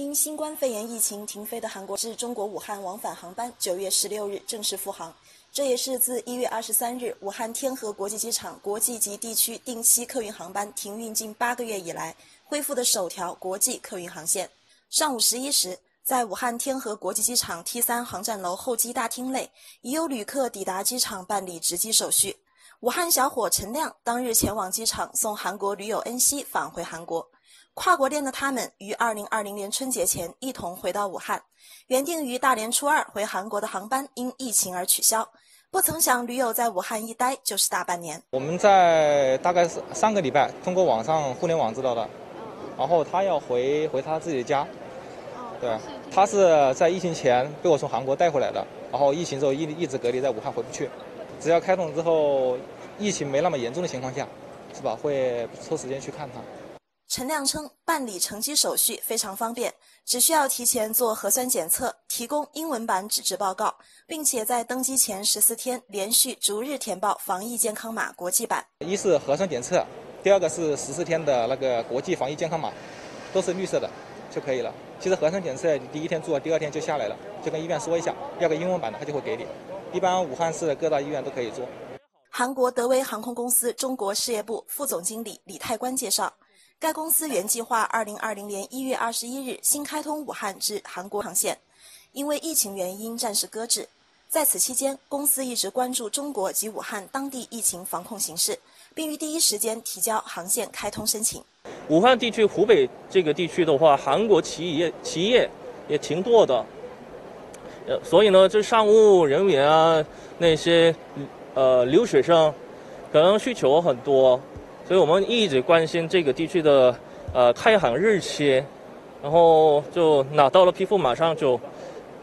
因新冠肺炎疫情停飞的韩国至中国武汉往返航班，九月十六日正式复航。这也是自一月二十三日武汉天河国际机场国际及地区定期客运航班停运近八个月以来，恢复的首条国际客运航线。上午十一时，在武汉天河国际机场 T 三航站楼候机大厅内，已有旅客抵达机场办理值机手续。武汉小伙陈亮当日前往机场送韩国女友恩熙返回韩国。跨国恋的他们于二零二零年春节前一同回到武汉，原定于大年初二回韩国的航班因疫情而取消。不曾想，驴友在武汉一待就是大半年。我们在大概是上个礼拜通过网上互联网知道的，然后他要回回他自己的家。对，他是在疫情前被我从韩国带回来的，然后疫情之后一一直隔离在武汉回不去。只要开通之后，疫情没那么严重的情况下，是吧？会抽时间去看他。陈亮称，办理乘机手续非常方便，只需要提前做核酸检测，提供英文版纸质报告，并且在登机前十四天连续逐日填报防疫健康码国际版。一是核酸检测，第二个是十四天的那个国际防疫健康码，都是绿色的就可以了。其实核酸检测你第一天做，第二天就下来了，就跟医院说一下要个英文版的，他就会给你。一般武汉市的各大医院都可以做。韩国德威航空公司中国事业部副总经理李泰官介绍。该公司原计划二零二零年一月二十一日新开通武汉至韩国航线，因为疫情原因暂时搁置。在此期间，公司一直关注中国及武汉当地疫情防控形势，并于第一时间提交航线开通申请。武汉地区、湖北这个地区的话，韩国企业企业也挺多的，呃，所以呢，这商务人员啊，那些呃留学生，可能需求很多。所以我们一直关心这个地区的呃开航日期，然后就拿到了批复，马上就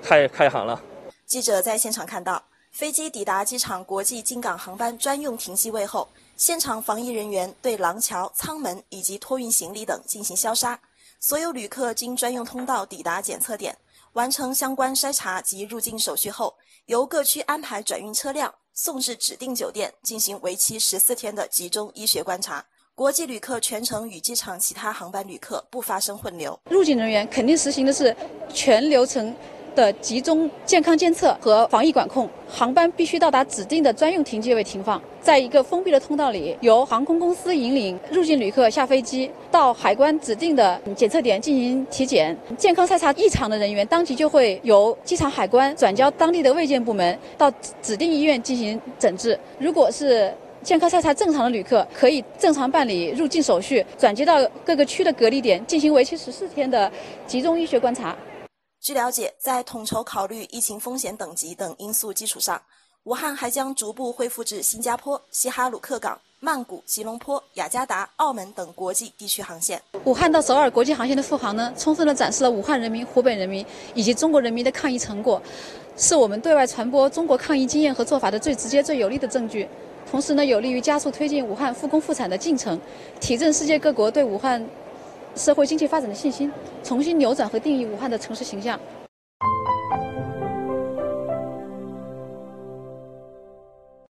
开开航了。记者在现场看到，飞机抵达机场国际进港航班专用停机位后，现场防疫人员对廊桥、舱门以及托运行李等进行消杀。所有旅客经专用通道抵达检测点，完成相关筛查及入境手续后，由各区安排转运车辆。送至指定酒店进行为期十四天的集中医学观察，国际旅客全程与机场其他航班旅客不发生混流。入境人员肯定实行的是全流程。的集中健康监测和防疫管控，航班必须到达指定的专用停机位停放，在一个封闭的通道里，由航空公司引领入境旅客下飞机，到海关指定的检测点进行体检，健康筛查异常的人员，当即就会由机场海关转交当地的卫健部门，到指定医院进行诊治。如果是健康筛查正常的旅客，可以正常办理入境手续，转接到各个区的隔离点，进行为期十四天的集中医学观察。据了解，在统筹考虑疫情风险等级等因素基础上，武汉还将逐步恢复至新加坡、西哈努克港、曼谷、吉隆坡、雅加达、澳门等国际地区航线。武汉到首尔国际航线的复航呢，充分地展示了武汉人民、湖北人民以及中国人民的抗疫成果，是我们对外传播中国抗疫经验和做法的最直接、最有力的证据。同时呢，有利于加速推进武汉复工复产的进程，提振世界各国对武汉。社会经济发展的信心，重新扭转和定义武汉的城市形象。